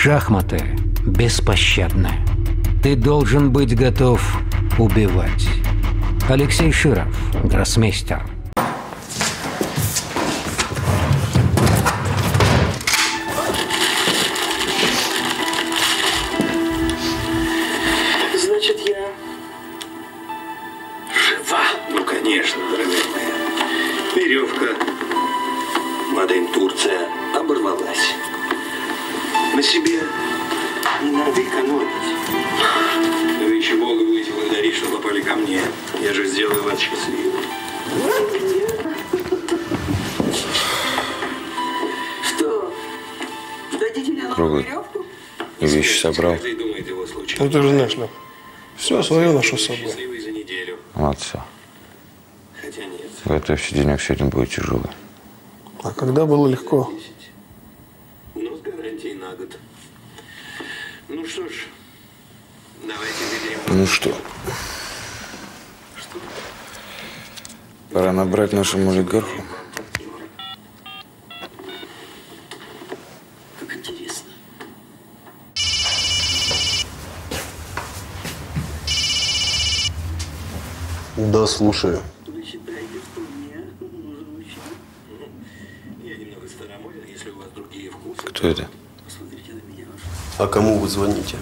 Шахматы беспощадны. Ты должен быть готов убивать. Алексей Широв, гроссмейстер. Попали ко мне. Я же сделаю вас счастливым. Что? Дадите мне новую веревку? Вещи собрал. Ну ты же знаешь, Лев, все свое ношу с собой. Счастливый за неделю. Вот все. Хотя нет. Готовься, денек сегодня будет тяжелый. А когда было легко? Ну, с гарантией на год. Ну что ж, давайте. Ну что? Пора набрать нашему олигарху. Как интересно. Да, слушаю. Вы считаете, что мне нужен мужчина? Я немного старомоден, если у вас другие вкусы. Кто это? Посмотрите на меня. А кому вы звоните?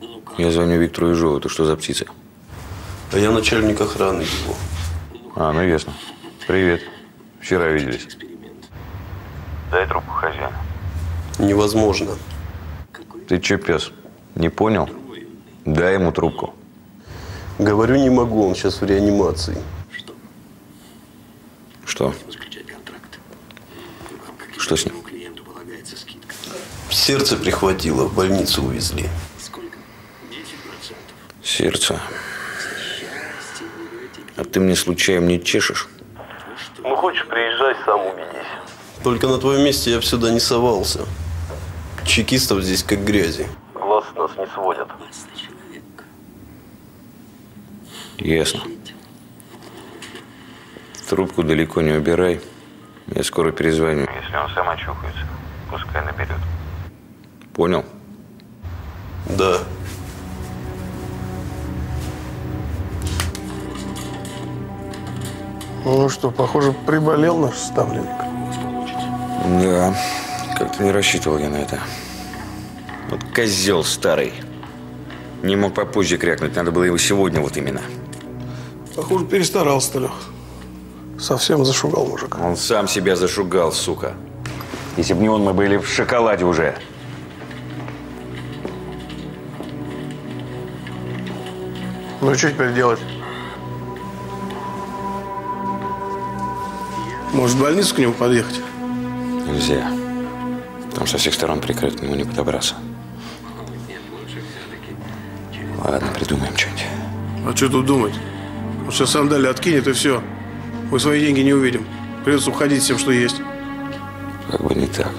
Ну? Я звоню Виктору Ежову. Ты что за птица? А я начальник охраны его. А, ну ясно. Привет. Вчера виделись. Эксперимент. Дай трубку хозяин. Невозможно. Ты че, пес? Не понял? Дай ему трубку. Говорю, не могу, он сейчас в реанимации. Что? Что с ним? каждому клиенту полагается скидка. Сердце прихватило, в больницу увезли. Сколько? 10%. Сердце. А ты мне случаем не чешешь? Ну, хочешь, приезжай, сам убедись. Только на твоем месте я бы сюда не совался. Чекистов здесь как грязи. Глаз нас не сводят. Ясно. Трубку далеко не убирай. Я скоро перезвоню. Если он сам очухается, пускай наберет. Понял? Да. Ну что, похоже, приболел наш ставленник. Да, как-то не рассчитывал я на это. Вот козел старый. Не мог попозже крякнуть, надо было его сегодня вот именно. Похоже, перестарался, Лех. Совсем зашугал мужика. Он сам себя зашугал, сука. Если бы не он, мы были в шоколаде уже. Ну что теперь делать? Может, в больницу к нему подъехать? Нельзя. Там со всех сторон прикрыт, к нему не подобраться. Ладно, придумаем что-нибудь. А что тут думать? Он сейчас сандали откинет и все. Мы свои деньги не увидим. Придется уходить всем, что есть. Как бы не так.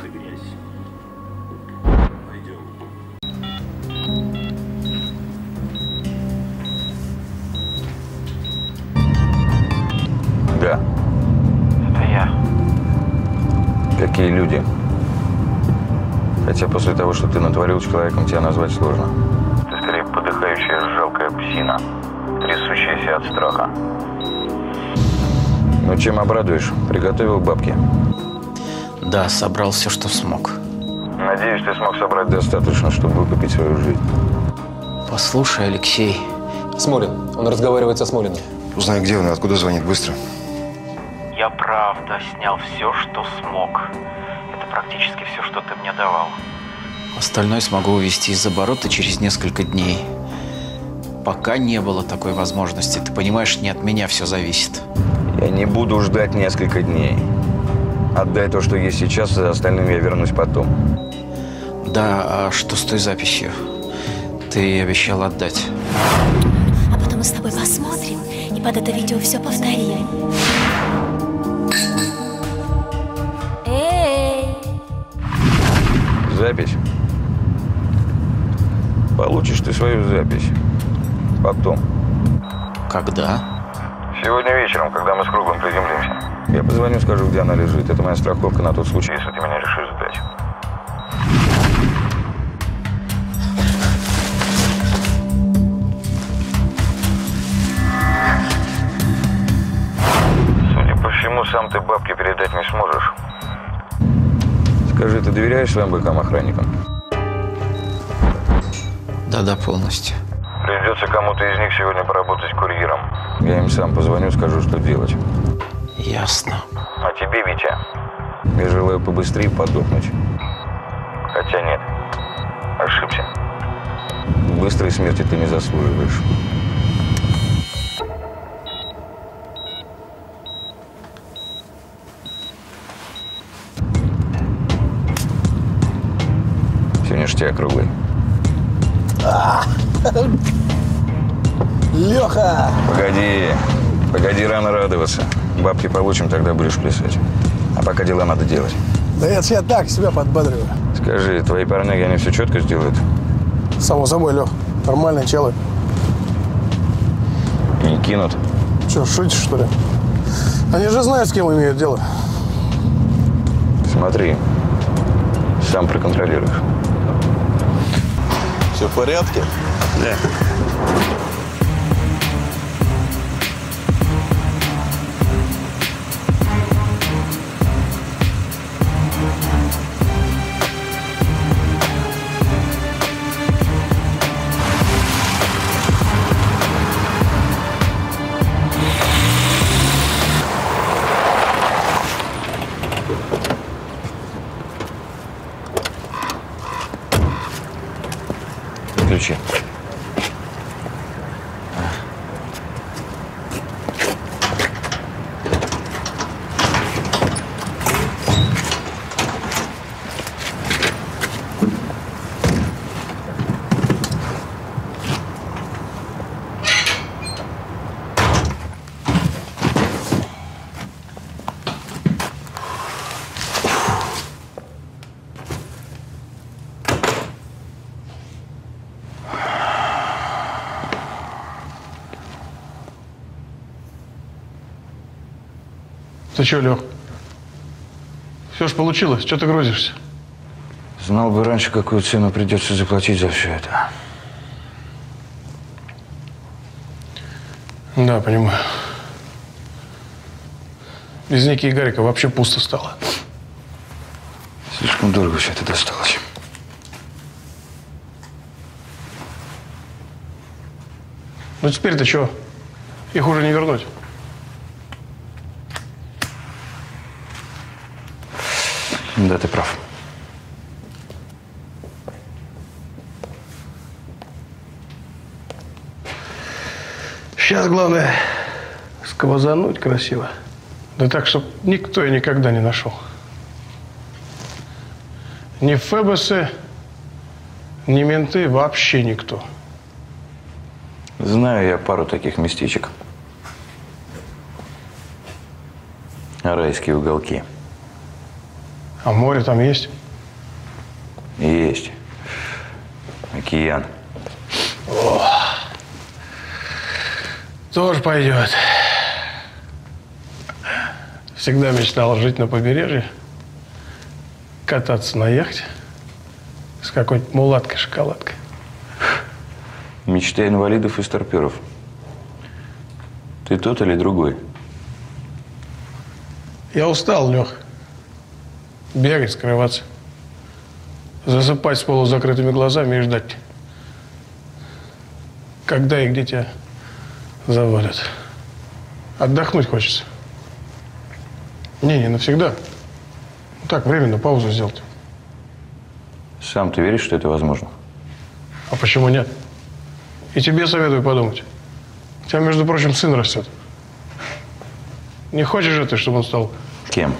Какие люди? Хотя после того, что ты натворил человеком, тебя назвать сложно. Ты скорее подыхающая жалкая псина, трясущаяся от страха. Ну, чем обрадуешь? Приготовил бабки. Да, собрал все, что смог. Надеюсь, ты смог собрать достаточно, чтобы выкупить свою жизнь. Послушай, Алексей, Смолин. Он разговаривает со Смолиным. Узнай, где он и откуда звонит. Быстро. Я правда снял все, что смог. Это практически все, что ты мне давал. остальное смогу увести из оборота через несколько дней. Пока не было такой возможности. Ты понимаешь, не от меня все зависит. Я не буду ждать несколько дней. Отдай то, что есть сейчас, а остальным я вернусь потом. Да, а что с той записью? Ты обещал отдать. А потом мы с тобой посмотрим и под это видео все повторим. Запись. Получишь ты свою запись. Потом. Когда? Сегодня вечером, когда мы с Круглым приземлимся. Я позвоню, скажу, где она лежит. Это моя страховка на тот случай, если ты меня решишь Скажи, ты доверяешь своим быкам-охранникам? Да-да, полностью. Придется кому-то из них сегодня поработать курьером. Я им сам позвоню, скажу, что делать. Ясно. А тебе, Витя, я желаю побыстрее подохнуть. Хотя нет, ошибся. Быстрой смерти ты не заслуживаешь. Ништяк круглый. Леха! Погоди, погоди рано радоваться. Бабки получим, тогда будешь плясать. А пока дела надо делать. Да это я так себя подбадриваю. Скажи, твои парняги, они все четко сделают? Само собой, Лех. Нормальные челы. Не кинут? Че, шутишь, что ли? Они же знают, с кем имеют дело. Смотри, сам проконтролируешь. Все в порядке? Да. 不去 Ты че, Лех? Все ж получилось. Че ты грузишься? Знал бы раньше, какую цену придется заплатить за все это. Да, понимаю. Без Ники и Гарика вообще пусто стало. Слишком дорого все это досталось. Ну теперь-то что? Их уже не вернуть. Да, ты прав. Сейчас главное сквозануть красиво. Да так, чтобы никто и никогда не нашел. Ни ФБС, ни менты, вообще никто. Знаю я пару таких местечек. Райские уголки. А море там есть? Есть. Океан. Тоже пойдет. Всегда мечтал жить на побережье, кататься на яхте с какой-нибудь мулаткой-шоколадкой. Мечта инвалидов и старперов. Ты тот или другой? Я устал, Лех. Бегать, скрываться. Засыпать с полузакрытыми глазами и ждать. Когда и где тебя завалят. Отдохнуть хочется. Не, не навсегда. Так, временно паузу сделать. Сам ты веришь, что это возможно? А почему нет? И тебе советую подумать. У тебя, между прочим, сын растет. Не хочешь же ты, чтобы он стал Кем?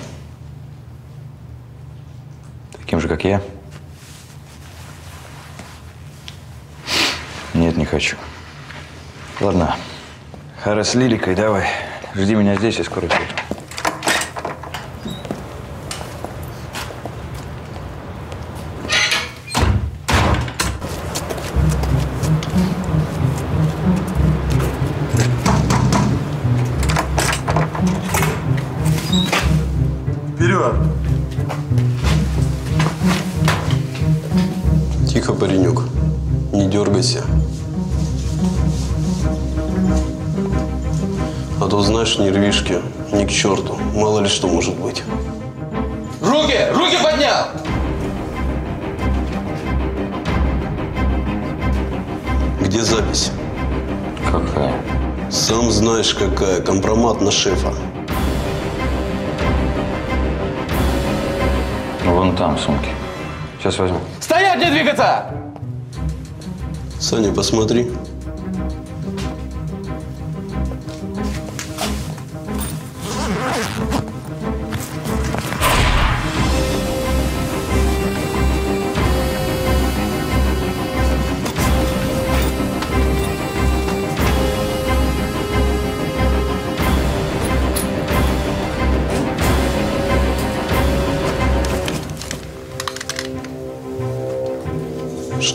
Таким же, как я? Нет, не хочу. Ладно. Хара с Лиликой, давай. Жди меня здесь, я скоро приду. Вперед! Паренек. Не дергайся. А то, знаешь, нервишки ни к черту. Мало ли что может быть. Руки! Руки поднял! Где запись? Какая? Сам знаешь, какая. Компромат на шефа. Вон там сумки. Сейчас возьму. Стоять, не двигаться! Саня, посмотри.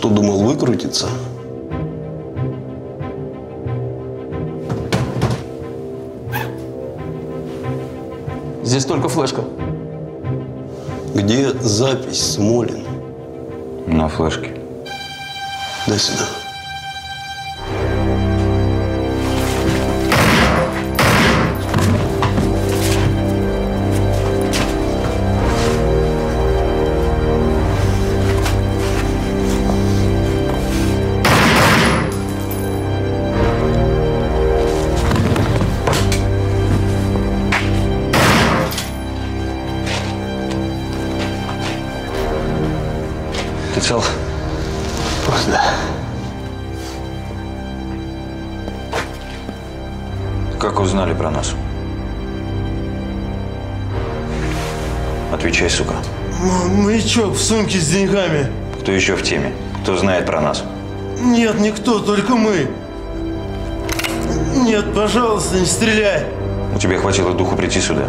Что думал выкрутиться? Здесь только флешка. Где запись, Смолин? На флешке. Дай сюда. Маячок в сумке с деньгами. Кто еще в теме? Кто знает про нас? Нет, никто, только мы. Нет, пожалуйста, не стреляй. У тебя хватило духу прийти сюда?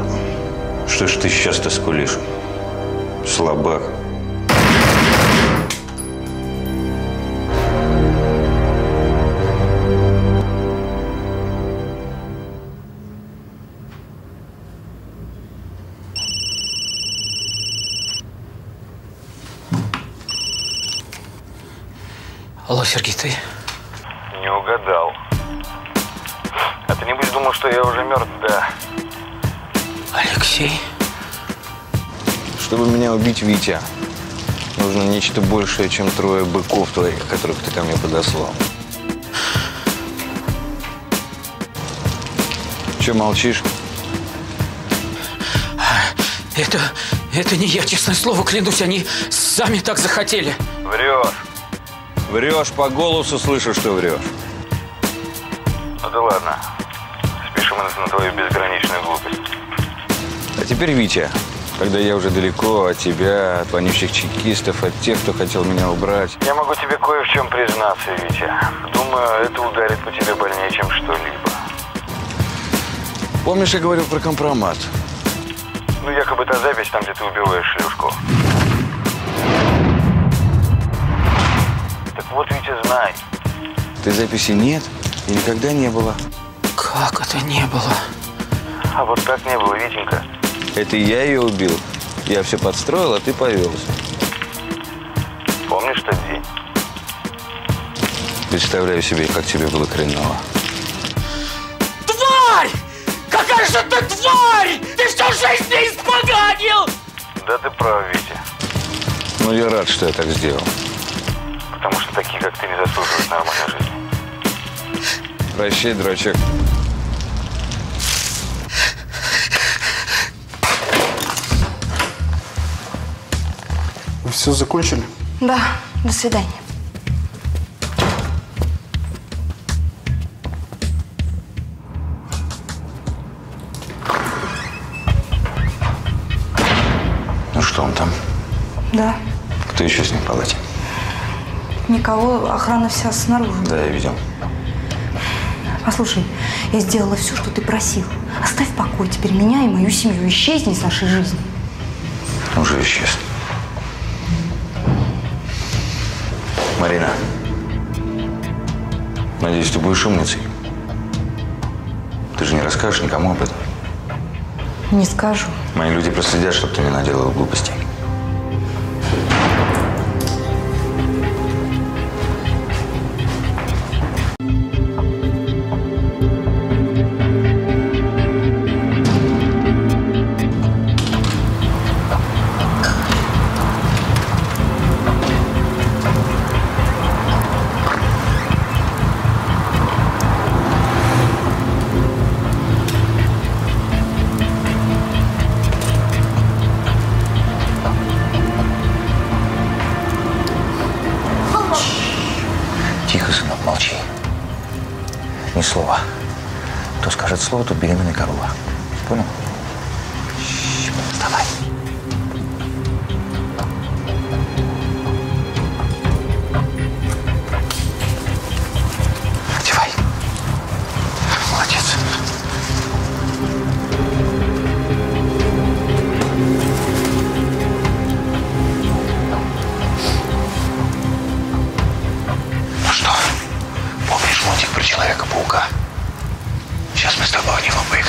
Что ж ты сейчас-то скулишь? Слабак. Алло, Сергей, ты? Не угадал. А ты небось думал, что я уже мертв, да? Алексей? Чтобы меня убить, Витя, нужно нечто большее, чем трое быков твоих, которых ты ко мне подослал. Че молчишь? Это, это не я, честное слово, клянусь, они сами так захотели. Врешь. Врешь, по голосу слышу, что врешь. Ну да ладно. Спишем на твою безграничную глупость. А теперь, Витя, когда я уже далеко от тебя, от вонючих чекистов, от тех, кто хотел меня убрать, Я могу тебе кое в чем признаться, Витя. Думаю, это ударит по тебе больнее, чем что-либо. помнишь, я говорил про компромат? Ну, якобы та запись там, где ты убиваешь шлюшку. Витя, знай. Ты записи нет и никогда не было. Как это не было? А вот так не было, Витенька. Это я ее убил. Я все подстроил, а ты повелся. Помнишь тот день? Представляю себе, как тебе было хреново. Тварь! Какая же ты тварь! Ты всю жизнь мне испоганил! Да ты прав, Витя. Ну, я рад, что я так сделал. Потому что такие, как ты, не заслуживают нормальной жизни. Прощай, дурачок. Вы все закончили? Да, до свидания. Никого, охрана вся снаружи. Да, я видел. Послушай, я сделала все, что ты просил. Оставь в покое теперь меня и мою семью. Исчезни из нашей жизни. Уже исчез. Марина, надеюсь, ты будешь умницей. Ты же не расскажешь никому об этом. Не скажу. Мои люди проследят, чтобы ты не наделал глупостей. Кто скажет слово, тут беременная корова. Понял? Сейчас мы